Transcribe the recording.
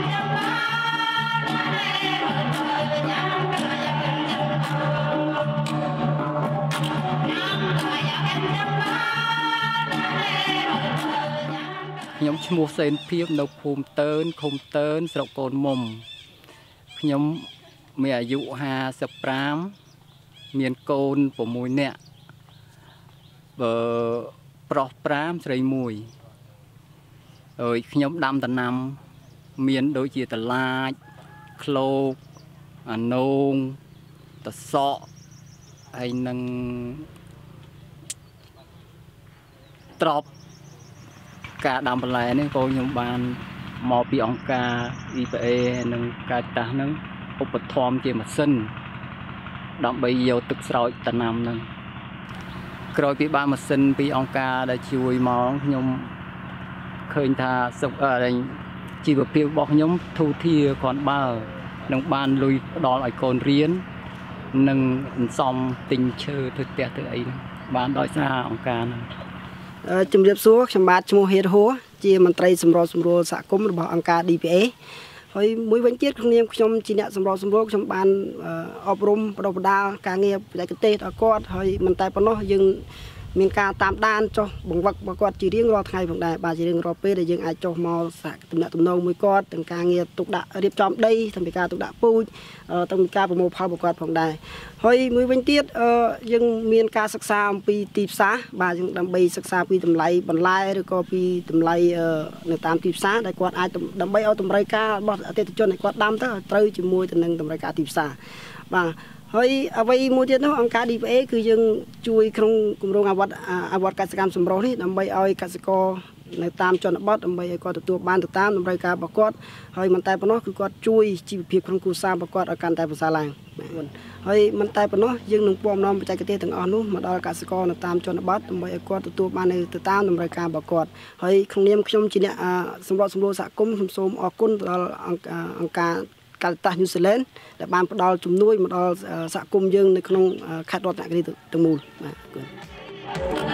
ខ្ញុំឈ្មោះសេនភៀបនៅភូមិតើនឃុំតើនស្រុកកូនមុំខ្ញុំមានអាយុ55មានកូន6នាក់បើប្រុស5ស្រី1ហើយខ្ញុំដាំដំណាំ មានដូចជាតឡាចឃ្លោកអានងតសក់ហើយនឹងត្រប់ការដាំបន្លែនេះក៏ខ្ញុំបានមកពីអង្គការ EPA និងការតាស់ហ្នឹងឧបត្ថម្ភជាម៉ាស៊ីនដើម្បីយកទឹកស្រោចដំណាំហ្នឹងក្រោយពីបានម៉ាស៊ីនពីអង្គការដែលជួយមកខ្ញុំឃើញថាសុខ ជីវភាពរបស់ខ្ញុំធូរធារគ្រាន់បើនឹងបានលុយផ្ដល់ឲ្យកូនរៀននិងសន្សំទិញឈើធ្វើផ្ទះធ្វើអីបានដោយសារអង្គការហ្នឹងជំរាបសួរខ្ញុំបាទឈ្មោះហេតហួរជាមន្ត្រីសម្របសម្រួលសហគមន៍របស់អង្គការ DPA ហើយមួយវិញទៀតក្នុងនាមខ្ញុំជាអ្នកសម្របសម្រួលខ្ញុំបានអប់រំបណ្ដុះបណ្ដាលការងារបច្ចេកទេសដល់គាត់ហើយមិនតែប៉ុណ្ណោះយើង មានការតាមដានចុះបង្វឹករបស់គាត់ជារៀងរាល់ថ្ងៃផងដែរបាទជារៀងរាល់ពេលដែលយើងអាចចុះមកសហទំនាក់ទំនងមួយគាត់ទាំងការងារទុកដាក់រៀបចំដីទាំងពីការទុកដាក់ពូជទាំងពីការប្រមូលផលរបស់គាត់ផងដែរហើយមួយវិញទៀតយើងមានការសិក្សាអំពីទីផ្សារបាទយើងដើម្បីសិក្សាពីតម្លៃបន្លែឬក៏ពីតម្លៃនៅតាមទីផ្សារដែលគាត់អាចដើម្បីឲ្យតម្រូវការរបស់អតិថិជនឲ្យគាត់ដាំទៅត្រូវជាមួយទៅនឹងតម្រូវការទីផ្សារបាទ ហើយអ្វីមួយទៀតនោះអង្គការ DPA គឺយើងជួយក្នុងគម្រោងអាវត្តអាវត្តកសិកម្មសម្រុះនេះដើម្បីឲ្យកសិករនៅតាមជនបទដើម្បីឲ្យគាត់ទទួលបានទៅតាមតម្រូវការរបស់គាត់ហើយមិនតែប៉ុណ្ណោះគឺគាត់ជួយជីវភាពក្នុងគ្រួសាររបស់គាត់ឲ្យកាន់តែប្រសើរឡើងហើយមិនតែប៉ុណ្ណោះយើងនឹងពំនាំបច្ចេកទេសទាំងអស់នោះមកដល់កសិករនៅតាមជនបទដើម្បីឲ្យគាត់ទទួលបាននៅទៅតាមតម្រូវការរបស់គាត់ហើយក្នុងនាមខ្ញុំជាអ្នកសម្របសម្រួលសហគមន៍ខ្ញុំសូមអរគុណដល់អង្គការ កាល់តាស់ញូហ្សេឡង់ដែលបានផ្ដល់ជំនួយមកដល់សហគមន៍យើងនៅក្នុងខេត្តរតនគិរីទាំងមូលបាទអរគុណ